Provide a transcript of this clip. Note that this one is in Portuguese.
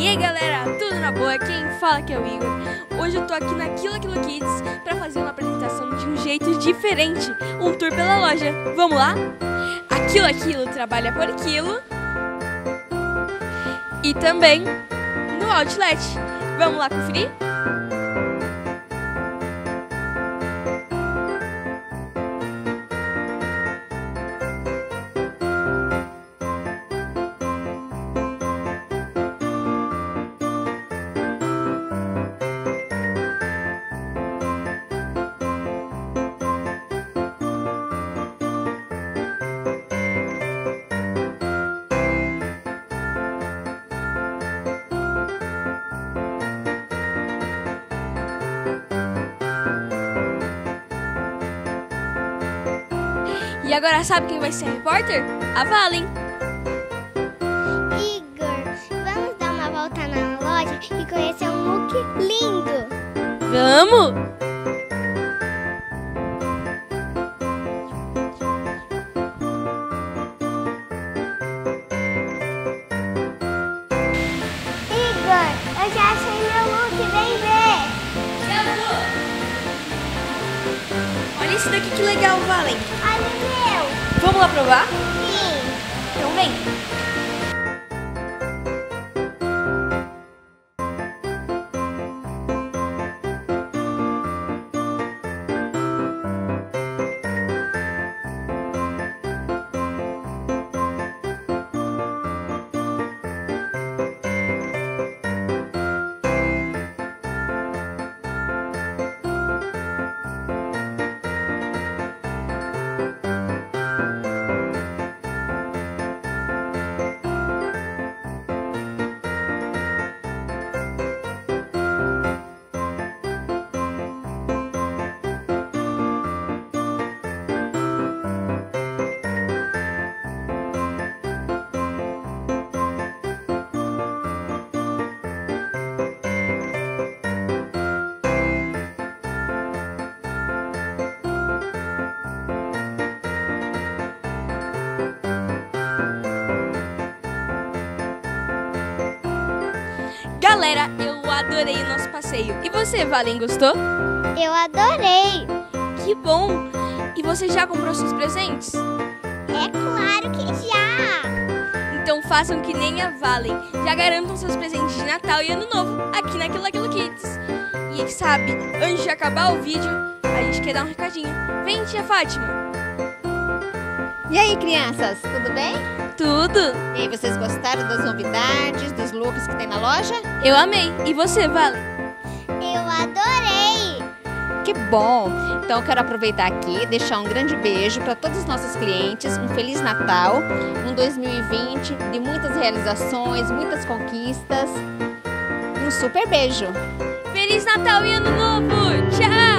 E aí galera, tudo na boa? Quem fala que é o Igor. Hoje eu tô aqui na Kilo Kilo Kids para fazer uma apresentação de um jeito diferente, um tour pela loja. Vamos lá? Aquilo Aquilo trabalha por quilo e também no Outlet. Vamos lá conferir? E agora sabe quem vai ser a repórter? A Valen. Igor, vamos dar uma volta na loja e conhecer um look lindo. Vamos! Esse daqui que legal, Valen. O meu. Vamos lá provar? Sim. Então vem. Galera, eu adorei o nosso passeio. E você, Valen, gostou? Eu adorei. Que bom! E você já comprou seus presentes? É claro que já. Então façam que nem a Valen. Já garantam seus presentes de Natal e Ano Novo aqui na Aquilo Aquilo Kids. E sabe, antes de acabar o vídeo, a gente quer dar um recadinho. Vem, tia Fátima. E aí, crianças, tudo bem? Tudo! E aí, vocês gostaram das novidades, dos looks que tem na loja? Eu amei. E você, Valen? Eu adorei. Que bom! Então, eu quero aproveitar aqui e deixar um grande beijo para todos os nossos clientes, um Feliz Natal, um 2020 de muitas realizações, muitas conquistas. Um super beijo! Feliz Natal e Ano Novo! Tchau!